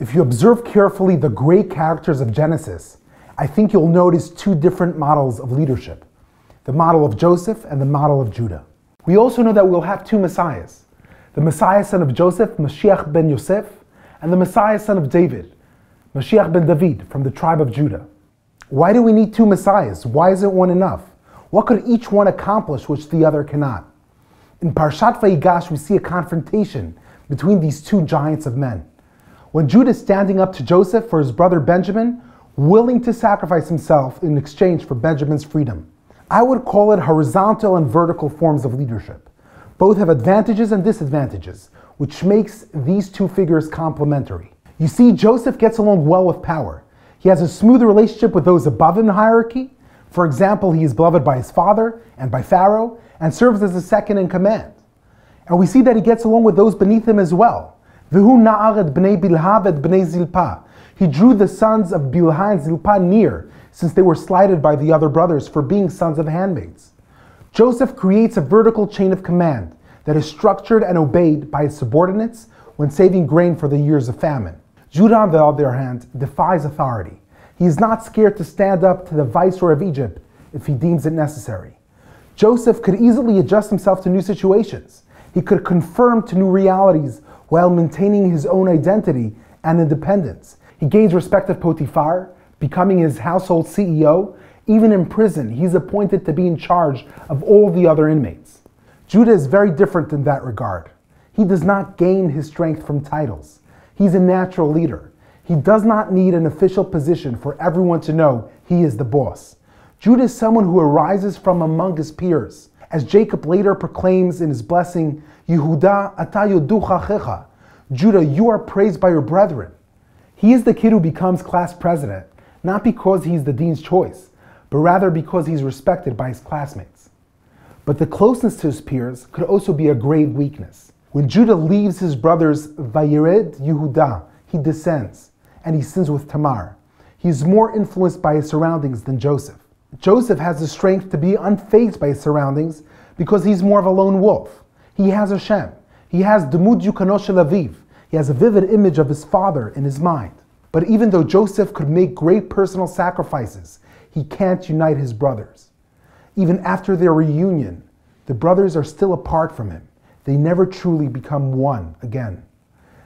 If you observe carefully the great characters of Genesis, I think you'll notice two different models of leadership the model of Joseph and the model of Judah. We also know that we'll have two messiahs the Messiah son of Joseph, Mashiach ben Yosef, and the Messiah son of David, Mashiach ben David from the tribe of Judah. Why do we need two messiahs? Why isn't one enough? What could each one accomplish which the other cannot? In Parshat Vayigash, we see a confrontation between these two giants of men. When Judah is standing up to Joseph for his brother Benjamin, willing to sacrifice himself in exchange for Benjamin's freedom. I would call it horizontal and vertical forms of leadership. Both have advantages and disadvantages, which makes these two figures complementary. You see, Joseph gets along well with power. He has a smooth relationship with those above him in hierarchy. For example, he is beloved by his father and by Pharaoh and serves as a second in command. And we see that he gets along with those beneath him as well. Zilpah. He drew the sons of Bilha and Zilpah near, since they were slighted by the other brothers for being sons of handmaids. Joseph creates a vertical chain of command that is structured and obeyed by his subordinates when saving grain for the years of famine. Judah, on the other hand, defies authority. He is not scared to stand up to the viceroy of Egypt if he deems it necessary. Joseph could easily adjust himself to new situations. He could conform to new realities while maintaining his own identity and independence. He gains respect of Potiphar, becoming his household CEO. Even in prison, he's appointed to be in charge of all the other inmates. Judah is very different in that regard. He does not gain his strength from titles. He's a natural leader. He does not need an official position for everyone to know he is the boss. Judah is someone who arises from among his peers. As Jacob later proclaims in his blessing, Yehuda atayoducha Judah, you are praised by your brethren. He is the kid who becomes class president, not because he's the dean's choice, but rather because he's respected by his classmates. But the closeness to his peers could also be a grave weakness. When Judah leaves his brothers Vayered Yehuda, he descends, and he sins with Tamar. He is more influenced by his surroundings than Joseph. Joseph has the strength to be unfazed by his surroundings because he's more of a lone wolf. He has Hashem. He has Demud Yukanosh Aviv. He has a vivid image of his father in his mind. But even though Joseph could make great personal sacrifices, he can't unite his brothers. Even after their reunion, the brothers are still apart from him. They never truly become one again.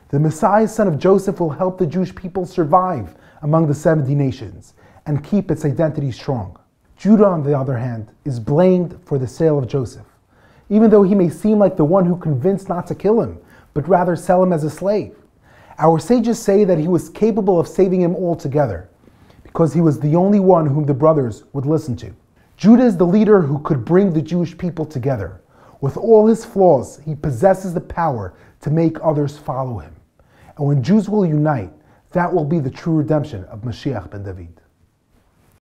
The Messiah, son of Joseph, will help the Jewish people survive among the 70 nations and keep its identity strong. Judah, on the other hand, is blamed for the sale of Joseph, even though he may seem like the one who convinced not to kill him, but rather sell him as a slave. Our sages say that he was capable of saving him altogether, because he was the only one whom the brothers would listen to. Judah is the leader who could bring the Jewish people together. With all his flaws, he possesses the power to make others follow him. And when Jews will unite, that will be the true redemption of Mashiach ben David.